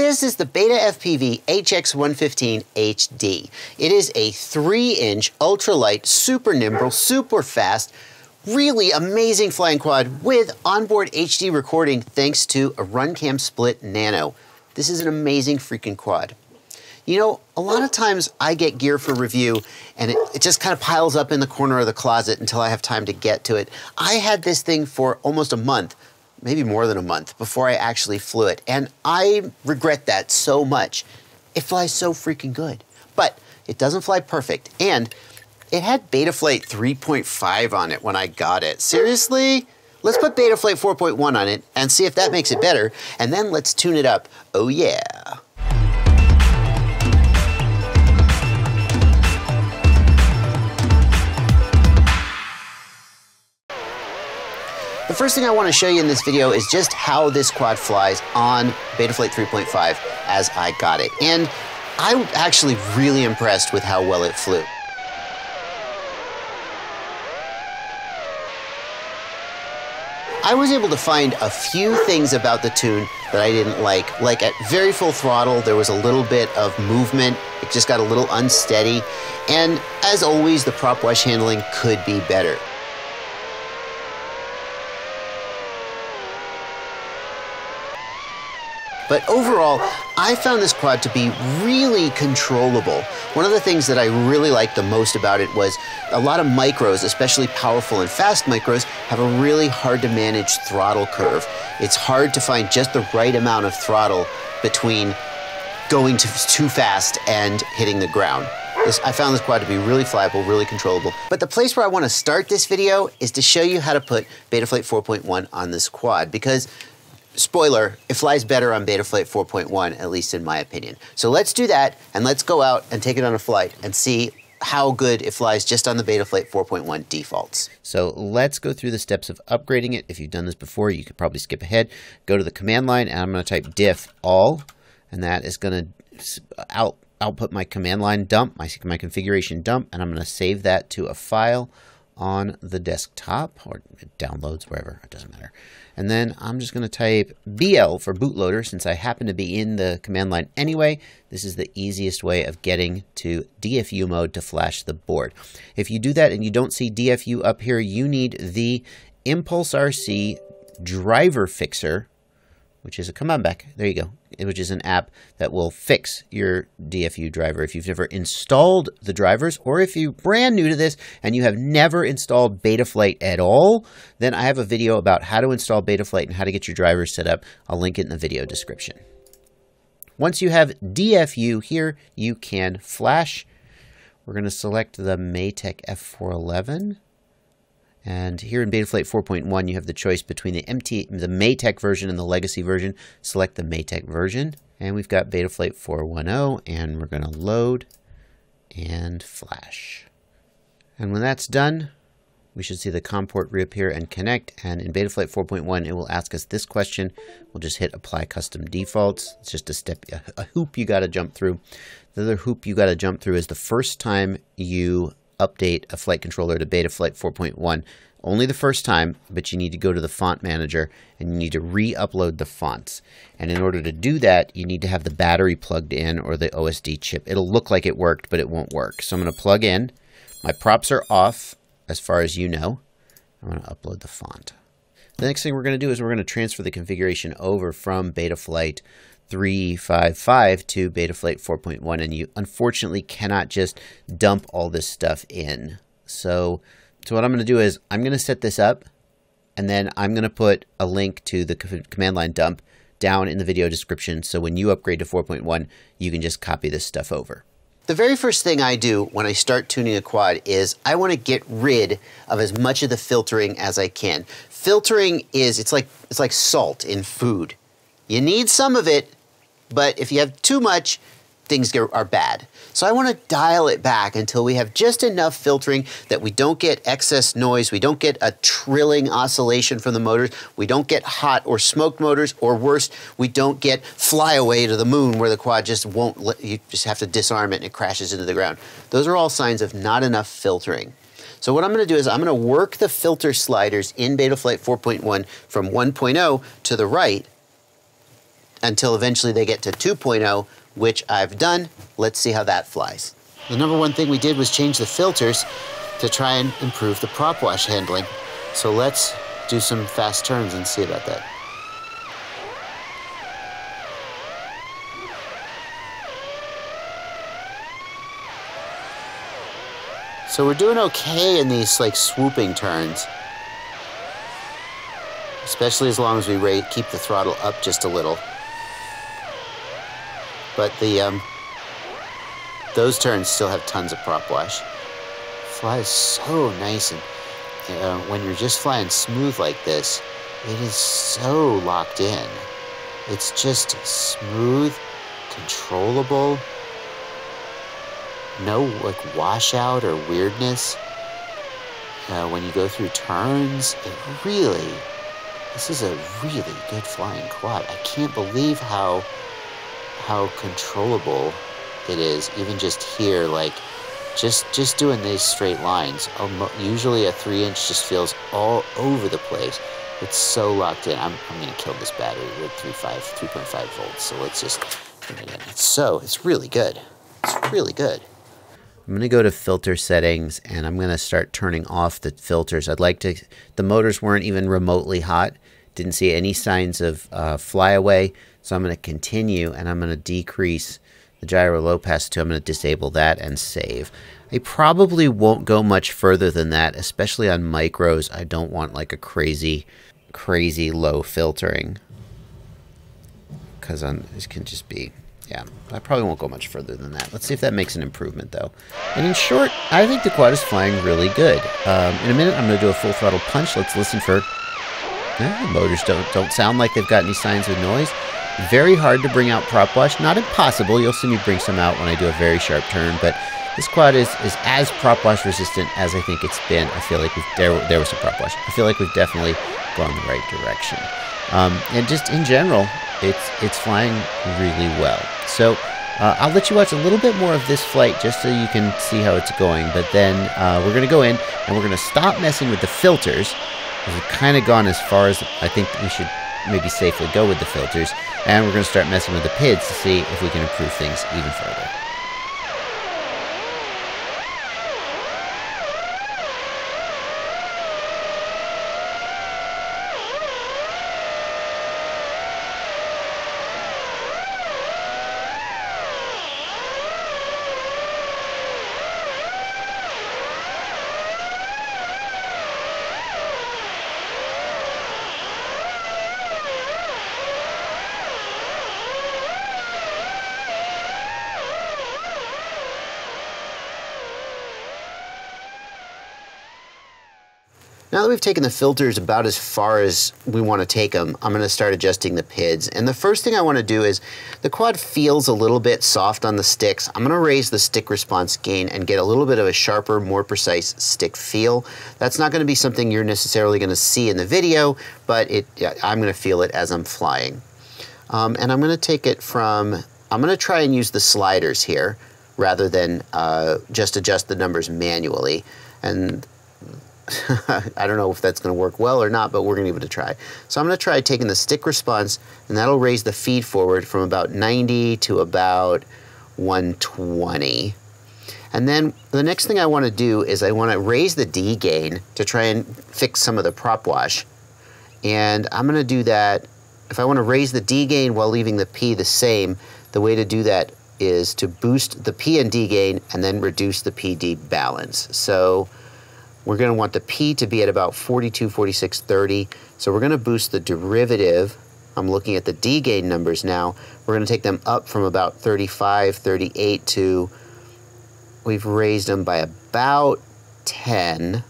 This is the Beta FPV HX115 HD. It is a 3-inch ultralight, super nimble, super fast, really amazing flying quad with onboard HD recording thanks to a Runcam Split Nano. This is an amazing freaking quad. You know, a lot of times I get gear for review and it, it, just kind of piles up in the corner of the closet until I have time to get to it. I had this thing for almost a month maybe more than a month before I actually flew it. And I regret that so much. It flies so freaking good, but it doesn't fly perfect. And it had Betaflight 3.5 on it when I got it. Seriously? Let's put Betaflight 4.1 on it and see if that makes it better. And then let's tune it up. Oh yeah. First thing I want to show you in this video is just how this quad flies on Betaflight 3.5 as I got it. And I'm actually really impressed with how well it flew. I was able to find a few things about the tune that I didn't like. Like at very full throttle, there was a little bit of movement. It just got a little unsteady. And as always, the prop wash handling could be better. But overall, I found this quad to be really controllable. One of the things that I really liked the most about it was a lot of micros, especially powerful and fast micros, have a really hard to manage throttle curve. It's hard to find just the right amount of throttle between going too, too fast and hitting the ground. This, I found this quad to be really flyable, really controllable. But the place where I want to start this video is to show you how to put Betaflight 4.1 on this quad because spoiler, it flies better on Betaflight 4.1, at least in my opinion. So let's do that, and let's go out and take it on a flight and see how good it flies just on the Betaflight 4.1 defaults. So let's go through the steps of upgrading it. If you've done this before, you could probably skip ahead. Go to the command line, and I'm going to type diff all, and that is going to out, output my command line dump, my, my configuration dump, and I'm going to save that to a file on the desktop, or it downloads wherever, it doesn't matter. And then I'm just going to type BL for bootloader since I happen to be in the command line anyway. This is the easiest way of getting to DFU mode to flash the board. If you do that and you don't see DFU up here, you need the Impulse RC driver fixer which is a command back. There you go, which is an app that will fix your DFU driver. If you've never installed the drivers, or if you're brand new to this and you have never installed Betaflight at all, then I have a video about how to install Betaflight and how to get your drivers set up. I'll link it in the video description. Once you have DFU here, you can flash. We're going to select the Matek F411. And here in Betaflight 4.1, you have the choice between the MT, the Matek version and the legacy version. Select the Matek version. And we've got Betaflight 4.10, and we're going to load and flash. And when that's done, we should see the COM port reappear and connect. And in Betaflight 4.1, it will ask us this question. We'll just hit Apply Custom Defaults. It's just a step, a hoop you got to jump through. The other hoop you got to jump through is the first time you update a flight controller to Betaflight 4.1 only the first time, but you need to go to the font manager and you need to re-upload the fonts. And in order to do that, you need to have the battery plugged in or the OSD chip. It'll look like it worked, but it won't work. So I'm going to plug in. My props are off as far as you know. I'm going to upload the font. The next thing we're going to do is we're going to transfer the configuration over from Betaflight 355 to Betaflight 4.1 and you unfortunately cannot just dump all this stuff in. So, so what I'm going to do is I'm going to set this up and then I'm going to put a link to the command line dump down in the video description so when you upgrade to 4.1 you can just copy this stuff over. The very first thing I do when I start tuning a quad is I want to get rid of as much of the filtering as I can. Filtering is it's like it's like salt in food. You need some of it but if you have too much, things are bad. So I want to dial it back until we have just enough filtering that we don't get excess noise, we don't get a trilling oscillation from the motors, we don't get hot or smoked motors, or worse, we don't get fly away to the moon where the quad just won't, let, you just have to disarm it and it crashes into the ground. Those are all signs of not enough filtering. So what I'm going to do is I'm going to work the filter sliders in Betaflight 4.1 from 1.0 to the right until eventually they get to 2.0, which I've done. Let's see how that flies. The number one thing we did was change the filters to try and improve the prop wash handling. So let's do some fast turns and see about that. So we're doing okay in these like swooping turns. Especially as long as we rate, keep the throttle up just a little. But the um, those turns still have tons of prop wash. Flies so nice and uh, when you're just flying smooth like this, it is so locked in. It's just smooth, controllable, no like washout or weirdness uh, when you go through turns. It really, this is a really good flying quad. I can't believe how how controllable it is. Even just here, like just just doing these straight lines. Usually a three inch just feels all over the place. It's so locked in. I'm, I'm gonna kill this battery with 3.5 3.5 volts. So let's just bring it in. It's so it's really good. It's really good. I'm going to go to filter settings and I'm going to start turning off the filters. I'd like to, the motors weren't even remotely hot. Didn't see any signs of uh, flyaway. So I'm going to continue and I'm going to decrease the gyro low pass to, I'm going to disable that and save. I probably won't go much further than that, especially on micros. I don't want like a crazy, crazy low filtering because this can just be yeah, I probably won't go much further than that. Let's see if that makes an improvement, though. And in short, I think the quad is flying really good. Um, in a minute, I'm going to do a full throttle punch. Let's listen for... Eh, motors don't, don't sound like they've got any signs of noise. Very hard to bring out prop wash. Not impossible. You'll see me bring some out when I do a very sharp turn, but this quad is, is as prop wash resistant as I think it's been. I feel like we've, there, there was some prop wash. I feel like we've definitely gone the right direction. Um, and just in general, it's it's flying really well. So uh, I'll let you watch a little bit more of this flight just so you can see how it's going. But then uh, we're going to go in and we're going to stop messing with the filters. We've kind of gone as far as I think we should maybe safely go with the filters. And we're going to start messing with the PIDs to see if we can improve things even further. Now that we've taken the filters about as far as we want to take them, I'm going to start adjusting the PIDs. And the first thing I want to do is, the quad feels a little bit soft on the sticks. I'm going to raise the stick response gain and get a little bit of a sharper, more precise stick feel. That's not going to be something you're necessarily going to see in the video, but it, I'm going to feel it as I'm flying. Um, and I'm going to take it from, I'm going to try and use the sliders here rather than uh, just adjust the numbers manually. And I don't know if that's going to work well or not, but we're going to give it a try. So I'm going to try taking the stick response, and that'll raise the feed forward from about 90 to about 120. And then the next thing I want to do is I want to raise the D gain to try and fix some of the prop wash. And I'm going to do that. If I want to raise the D gain while leaving the P the same, the way to do that is to boost the P and D gain and then reduce the PD balance. So we're going to want the P to be at about 42, 46, 30. So we're going to boost the derivative. I'm looking at the D gain numbers now. We're going to take them up from about 35, 38 to, we've raised them by about 10.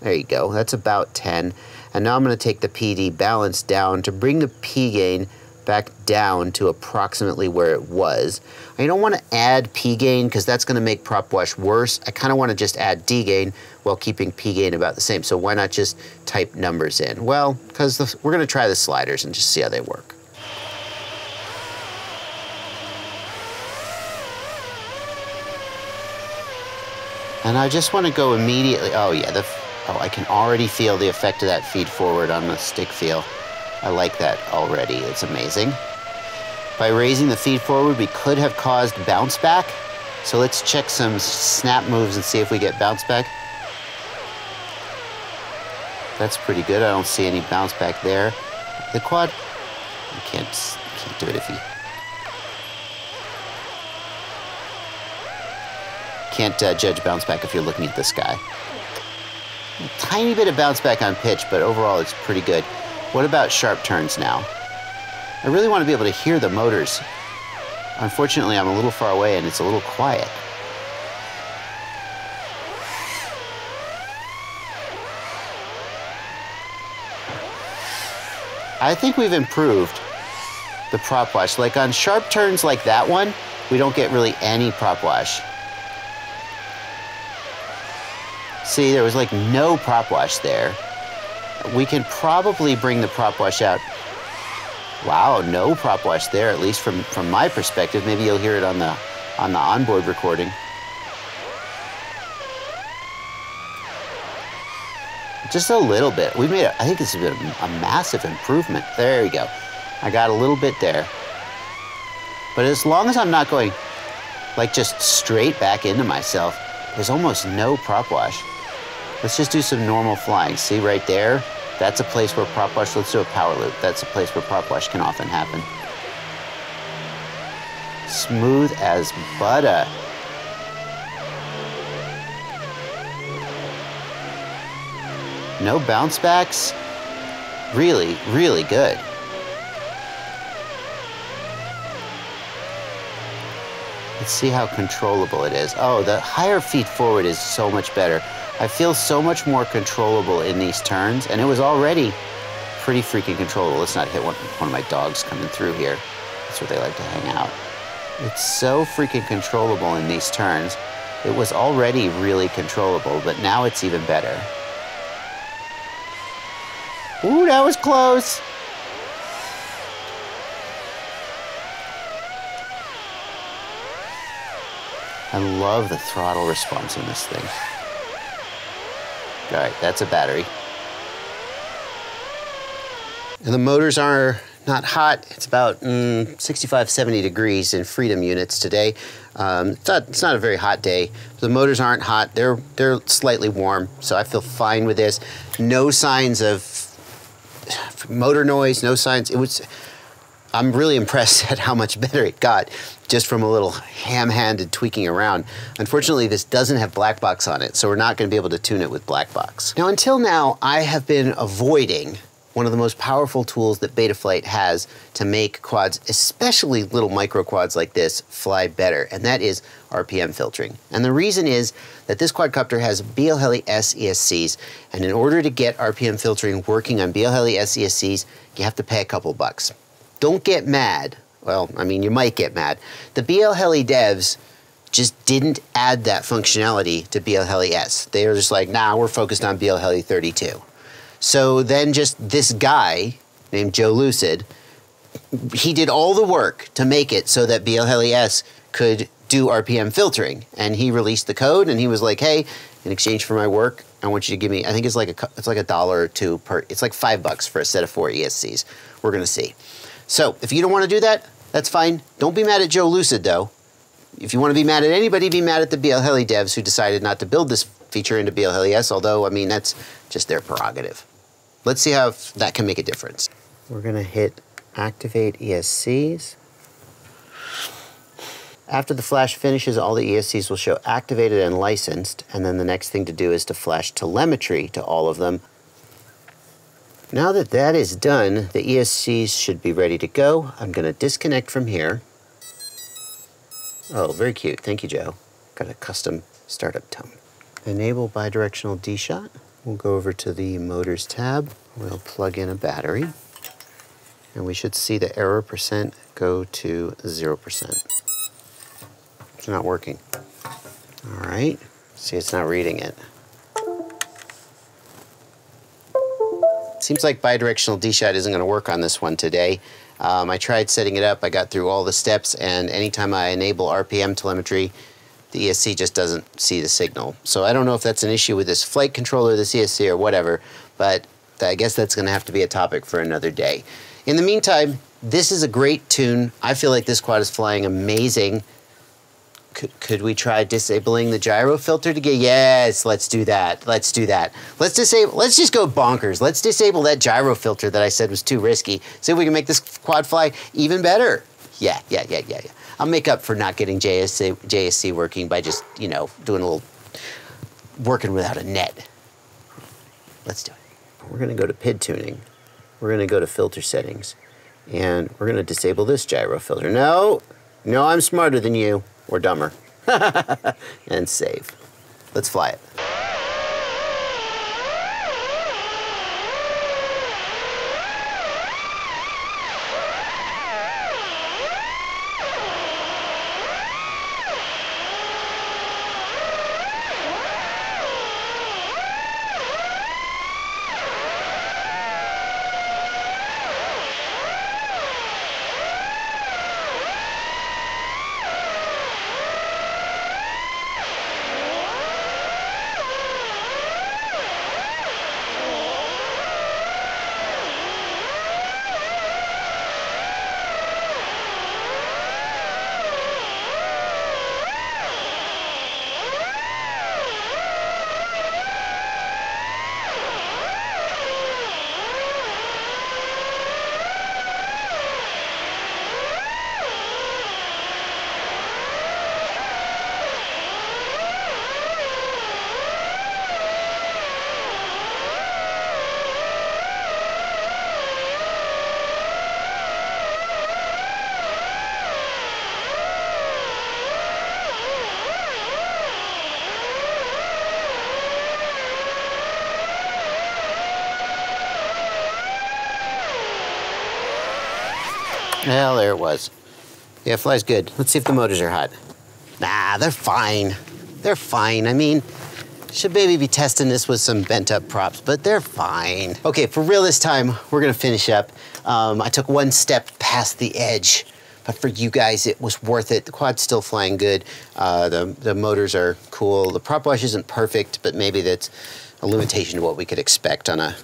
There you go, that's about 10. And now I'm going to take the PD balance down to bring the P gain back down to approximately where it was. I don't want to add P gain because that's going to make prop wash worse. I kind of want to just add D gain while keeping P gain about the same. So why not just type numbers in? Well, because we're going to try the sliders and just see how they work. And I just want to go immediately, oh yeah, the, oh, I can already feel the effect of that feed forward on the stick feel. I like that already. It's amazing. By raising the feed forward, we could have caused bounce back. So let's check some snap moves and see if we get bounce back. That's pretty good. I don't see any bounce back there. The quad, you can't, can't do it if you can't uh, judge bounce back if you're looking at sky. A tiny bit of bounce back on pitch, but overall it's pretty good. What about sharp turns now? I really want to be able to hear the motors. Unfortunately, I'm a little far away and it's a little quiet. I think we've improved the prop wash. Like on sharp turns like that one, we don't get really any prop wash. See, there was like no prop wash there. We can probably bring the prop wash out Wow, no prop wash there, at least from, from my perspective. Maybe you'll hear it on the, on the onboard recording. Just a little bit. We made, a, I think this has been a, a massive improvement. There you go. I got a little bit there. But as long as I'm not going like just straight back into myself, there's almost no prop wash. Let's just do some normal flying. See right there? That's a place where prop wash, let's do a power loop. That's a place where prop wash can often happen. Smooth as butter. No bounce backs. Really, really good. Let's see how controllable it is. Oh, the higher feed forward is so much better. I feel so much more controllable in these turns, and it was already pretty freaking controllable. Let's not hit one, one of my dogs coming through here. That's where they like to hang out. It's so freaking controllable in these turns. It was already really controllable, but now it's even better. Ooh, that was close. I love the throttle response in this thing. All right, that's a battery. And the motors are not hot. It's about mm, 65, 70 degrees in Freedom units today. Um, it's, not, it's not a very hot day. The motors aren't hot. They're, they're slightly warm, so I feel fine with this. No signs of motor noise, no signs. It was, I'm really impressed at how much better it got just from a little ham-handed tweaking around. Unfortunately, this doesn't have black box on it, so we're not going to be able to tune it with black box. Now, until now, I have been avoiding one of the most powerful tools that Betaflight has to make quads, especially little micro quads like this, fly better, and that is RPM filtering. And the reason is that this quadcopter has BL Heli ESCs, and in order to get RPM filtering working on BL Heli ESCs, you have to pay a couple bucks. Don't get mad well, I mean, you might get mad. The BL Heli devs just didn't add that functionality to BL Heli S. They were just like, nah, we're focused on BL Heli 32. So then just this guy named Joe Lucid, he did all the work to make it so that BL Heli S could do RPM filtering. And he released the code and he was like, hey, in exchange for my work, I want you to give me, I think it's like a, it's like a dollar or two per, it's like five bucks for a set of four ESCs. We're gonna see. So if you don't want to do that, that's fine. Don't be mad at Joe Lucid though. If you want to be mad at anybody, be mad at the BL Heli devs who decided not to build this feature into BL Heli S, although, I mean, that's just their prerogative. Let's see how that can make a difference. We're going to hit Activate ESCs. After the flash finishes, all the ESCs will show activated and licensed, and then the next thing to do is to flash telemetry to all of them now that that is done, the ESCs should be ready to go. I'm going to disconnect from here. Oh, very cute. Thank you, Joe. Got a custom startup tone. Enable bidirectional D-shot. We'll go over to the motors tab. We'll plug in a battery. And we should see the error percent go to 0%. It's not working. All right. See, it's not reading it. Seems like bidirectional D-shot isn't going to work on this one today. Um, I tried setting it up, I got through all the steps, and anytime I enable RPM telemetry, the ESC just doesn't see the signal. So I don't know if that's an issue with this flight controller, this ESC, or whatever, but I guess that's going to have to be a topic for another day. In the meantime, this is a great tune. I feel like this quad is flying amazing. Could, we try disabling the gyro filter to get, yes, let's do that. Let's do that. Let's disable, let's just go bonkers. Let's disable that gyro filter that I said was too risky. See if we can make this quad fly even better. Yeah, yeah, yeah, yeah, yeah. I'll make up for not getting JESC, JESC working by just, you know, doing a little, working without a net. Let's do it. We're gonna go to PID tuning. We're gonna go to filter settings and we're gonna disable this gyro filter. No, no, I'm smarter than you or dumber. and save. Let's fly it. Well, there it was. Yeah, flies good. Let's see if the motors are hot. Nah, they're fine. They're fine. I mean, should maybe be testing this with some bent up props, but they're fine. Okay, for real this time, we're gonna finish up. Um, I took one step past the edge, but for you guys, it was worth it. The quad's still flying good. Uh, the, the motors are cool. The prop wash isn't perfect, but maybe that's a limitation to what we could expect on a,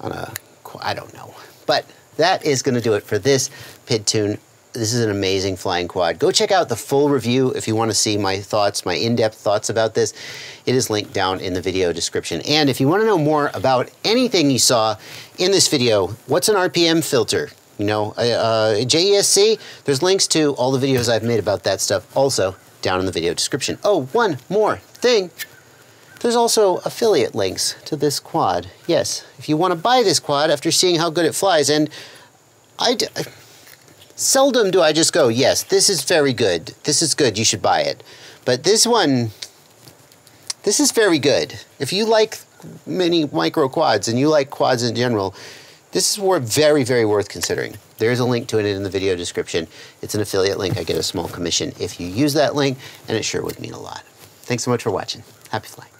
on a, I don't know. But that is going to do it for this PID tune. This is an amazing flying quad. Go check out the full review if you want to see my thoughts, my in-depth thoughts about this. It is linked down in the video description. And if you want to know more about anything you saw in this video, what's an RPM filter? You know, uh, uh JESC, there's links to all the videos I've made about that stuff also down in the video description. Oh, one more thing. There's also affiliate links to this quad. Yes, if you want to buy this quad after seeing how good it flies, and I seldom do I just go, yes, this is very good. This is good. You should buy it. But this one, this is very good. If you like mini micro quads and you like quads in general, this is very, very worth considering. There's a link to it in the video description. It's an affiliate link. I get a small commission if you use that link, and it sure would mean a lot. Thanks so much for watching. Happy flying.